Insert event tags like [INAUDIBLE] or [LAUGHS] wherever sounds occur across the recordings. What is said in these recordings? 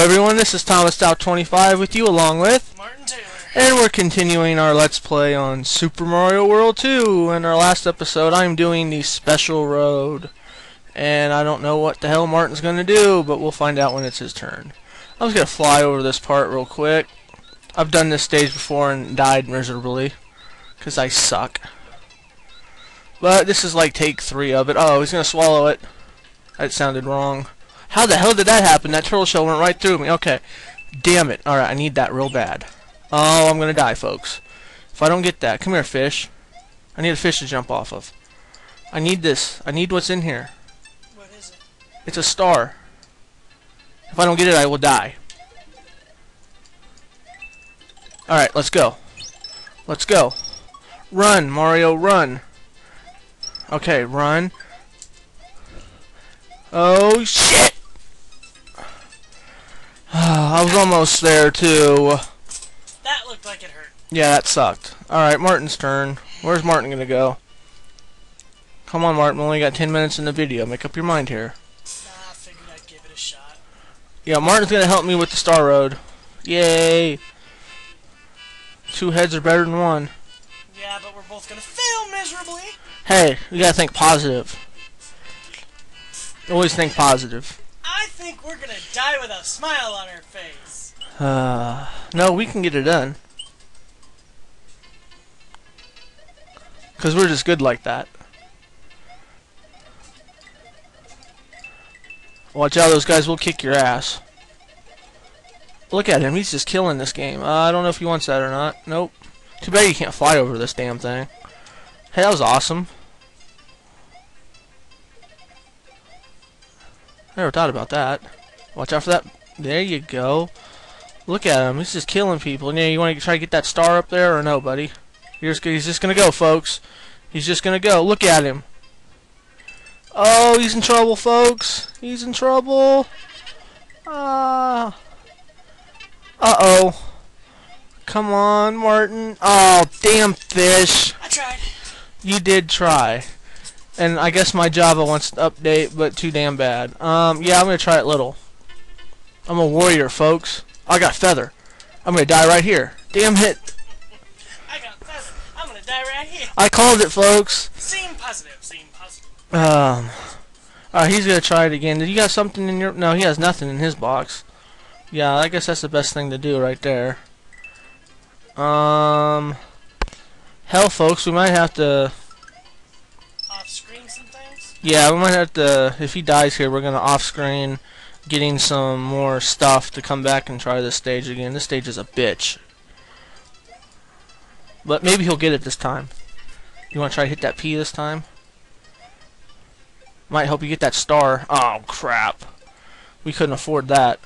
everyone, this is Thomas Stout25 with you along with Martin Taylor. and we're continuing our Let's Play on Super Mario World 2. In our last episode, I'm doing the Special Road. And I don't know what the hell Martin's going to do, but we'll find out when it's his turn. I'm just going to fly over this part real quick. I've done this stage before and died miserably. Because I suck. But this is like take three of it. Oh, he's going to swallow it. That sounded wrong. How the hell did that happen? That turtle shell went right through me. Okay. Damn it. Alright, I need that real bad. Oh, I'm gonna die, folks. If I don't get that, come here, fish. I need a fish to jump off of. I need this. I need what's in here. What is it? It's a star. If I don't get it, I will die. Alright, let's go. Let's go. Run, Mario, run. Okay, run. Oh, shit! I was almost there, too. That looked like it hurt. Yeah, that sucked. Alright, Martin's turn. Where's Martin gonna go? Come on, Martin. We only got 10 minutes in the video. Make up your mind here. Nah, I figured I'd give it a shot. Yeah, Martin's gonna help me with the Star Road. Yay! Two heads are better than one. Yeah, but we're both gonna fail miserably. Hey, we gotta think positive. Always think positive. Think we're gonna die with a smile on our face. Uh, no, we can get it done. Because we're just good like that. Watch out, those guys will kick your ass. Look at him, he's just killing this game. Uh, I don't know if he wants that or not. Nope. Too bad you can't fly over this damn thing. Hey, that was awesome. Never thought about that. Watch out for that. There you go. Look at him. He's just killing people. Yeah, you want to try to get that star up there or no, buddy? You're he's just going to go, folks. He's just going to go. Look at him. Oh, he's in trouble, folks. He's in trouble. Ah. Uh-oh. Come on, Martin. Oh, damn fish. I tried. You did try. And I guess my Java wants to update, but too damn bad. Um, yeah, I'm going to try it little. I'm a warrior, folks. I got feather. I'm going to die right here. Damn hit. I got this. I'm gonna die right here. I called it, folks. Seem positive. Seem positive. Um, alright, he's going to try it again. Did you got something in your... No, he has nothing in his box. Yeah, I guess that's the best thing to do right there. Um, hell, folks, we might have to... Yeah, we might have to, if he dies here, we're going to off-screen getting some more stuff to come back and try this stage again. This stage is a bitch. But maybe he'll get it this time. You want to try to hit that P this time? Might help you get that star. Oh, crap. We couldn't afford that.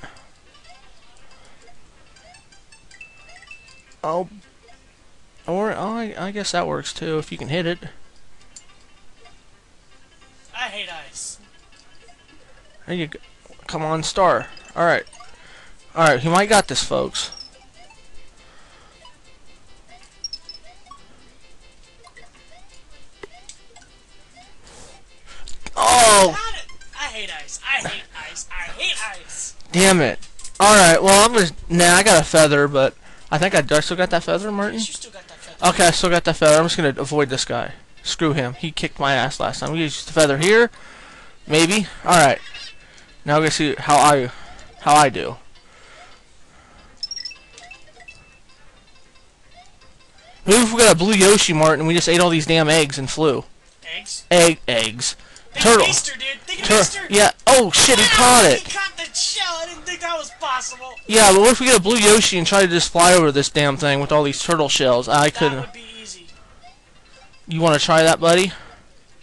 Oh. Or, oh, I, I guess that works too, if you can hit it. Ice. There you go. Come on, star. Alright. Alright, he might got this, folks. Oh! I hate ice. I hate ice. I hate ice. Damn it. Alright, well, I'm gonna... Nah, I got a feather, but... I think I... Do I still got that feather, Martin? Yes, you still got that feather. Okay, I still got that feather. I'm just gonna avoid this guy. Screw him. He kicked my ass last time. We use the feather here. Maybe. Alright. Now we're gonna see how I... How I do. Maybe if we got a blue Yoshi, Martin, and we just ate all these damn eggs and flew. Eggs. Egg, eggs. Think Turtle. Easter, dude. Think Tur- Easter. yeah. Oh shit, he caught He it. caught the shell. I didn't think that was possible. Yeah, but what if we get a blue Yoshi and try to just fly over this damn thing with all these turtle shells? I That couldn't. would be easy You want to try that, buddy?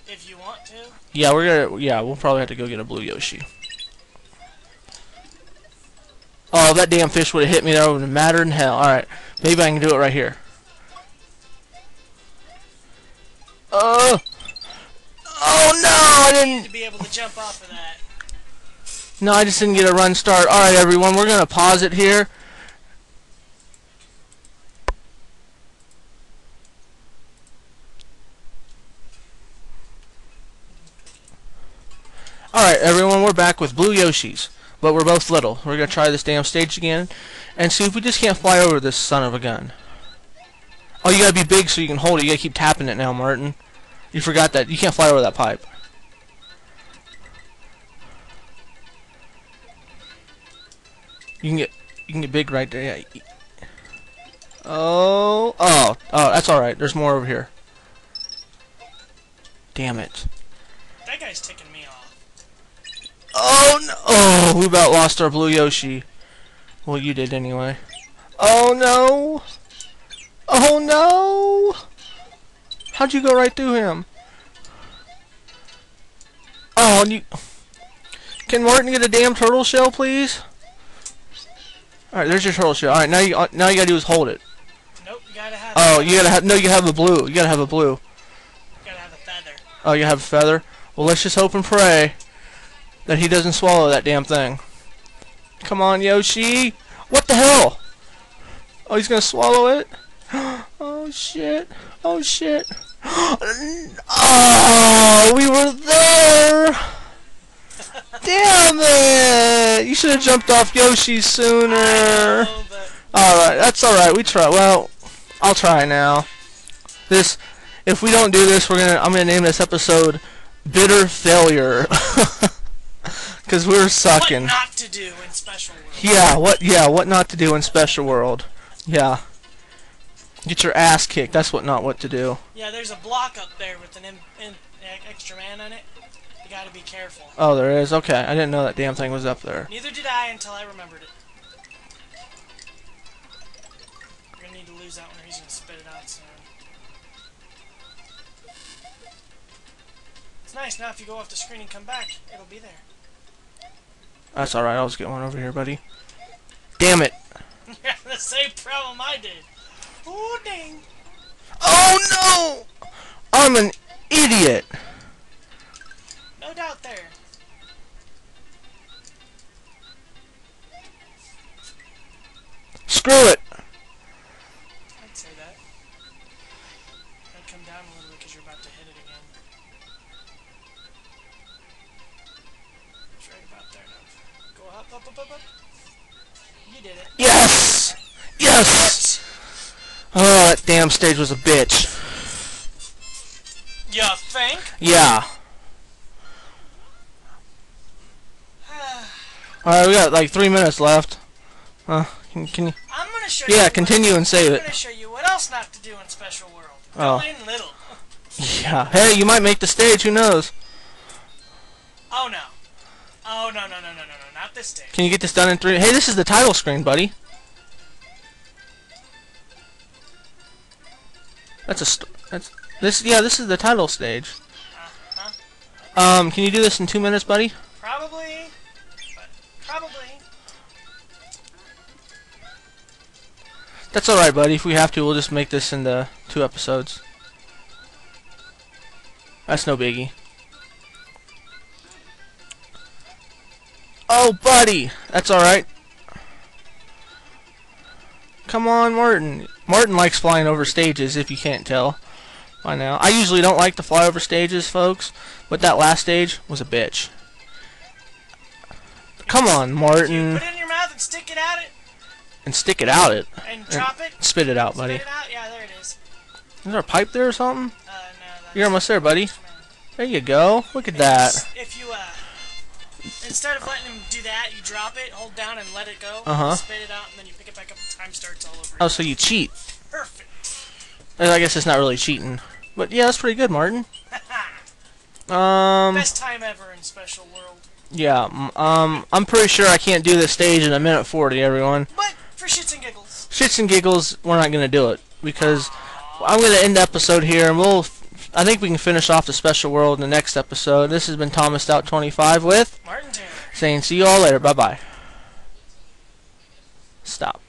if you want to. Yeah, we're gonna. Yeah, we'll probably have to go get a blue Yoshi. Oh, that damn fish would have hit me. That would have mattered in hell. All right, maybe I can do it right here. Oh. Oh no! I didn't. To be able to jump off of that. No, I just didn't get a run start. Alright, everyone, we're going to pause it here. Alright, everyone, we're back with Blue Yoshis. but we're both little. We're gonna try this damn stage again, and see if we just can't fly over this son of a gun. Oh, you gotta be big so you can hold it. You gotta keep tapping it now, Martin. You forgot that. You can't fly over that pipe. You can get you can get big right there. Yeah. Oh, oh, oh, that's all right. There's more over here. Damn it. That guy's off. Oh no! Oh, we about lost our blue Yoshi. Well, you did anyway. Oh no! Oh no! How'd you go right through him? Oh, you. Can Martin get a damn turtle shell, please? All right, there's your turtle shell. All right, now you uh, now you gotta do is hold it. Nope, you gotta have. Oh, you gotta have no. You have a blue. You gotta have a blue. You gotta have a feather. Oh, you have a feather. Well, let's just hope and pray that he doesn't swallow that damn thing. Come on, Yoshi. What the hell? Oh, he's gonna swallow it. [GASPS] Oh shit. Oh shit. [GASPS] Oh, we were there. [LAUGHS] Damn it! You should have jumped off Yoshi sooner. Alright, that's alright, we try. Well, I'll try now. This, if we don't do this, we're gonna, I'm gonna name this episode Bitter Failure. [LAUGHS] Cause we're sucking. what not to do in Special World? Yeah, what, yeah, what not to do in Special World. Yeah. Get your ass kicked, that's what not what to do. Yeah, there's a block up there with an in, in, extra man on it. You gotta be careful. Oh, there is? Okay, I didn't know that damn thing was up there. Neither did I until I remembered it. You're gonna need to lose that one or he's gonna spit it out soon. It's nice now if you go off the screen and come back, it'll be there. That's alright, I'll just get one over here, buddy. Damn it! [LAUGHS] The same problem I did. Oh, dang. Oh no! I'm an up, up, up, up, up. You did it. Yes! Yes! Oh, that damn stage was a bitch. You think? Yeah. [SIGHS] Alright, we got like three minutes left. Uh, can, can you... I'm gonna show you. Yeah, what- continue and save I'm it. gonna show you what else not to do in Special World. Oh. In little. [LAUGHS] Yeah. Hey, you might make the stage, who knows? Oh no. Oh no no no no no Can you get this done in three... Hey, this is the title screen, buddy. That's a... St that's... This... Yeah, this is the title stage. Uh-huh. Um, can you do this in two minutes, buddy? Probably. Probably. That's alright, buddy. If we have to, we'll just make this into two episodes. That's no biggie. Oh, buddy! That's alright. Come on, Martin. Martin likes flying over stages, if you can't tell by now. I usually don't like to fly over stages, folks, but that last stage was a bitch. Come on, Martin. put it in your mouth and stick it at it And stick it out it. and drop it. Spit it out, buddy. Spit it out. Yeah, there it is. Is there a pipe there or something? Uh, no, that's You're almost there, buddy. There you go. Look at that. If you uh, instead of letting him do that, you drop it, hold down, and let it go. Uh-huh. Spit it out, and then you pick it back up. and Time starts all over. Oh, so you cheat. Perfect. Uh, I guess it's not really cheating. But yeah, that's pretty good, Martin. [LAUGHS] Um, Best time ever in Special World. yeah, um, I'm pretty sure I can't do this stage in a minute 40, everyone. But for shits and giggles. Shits and giggles, we're not going to do it. Because I'm going to end the episode here, and we'll, I think we can finish off the special world in the next episode. This has been Thomas Stout 25 with Martin saying see you all later. Bye-bye. Stop.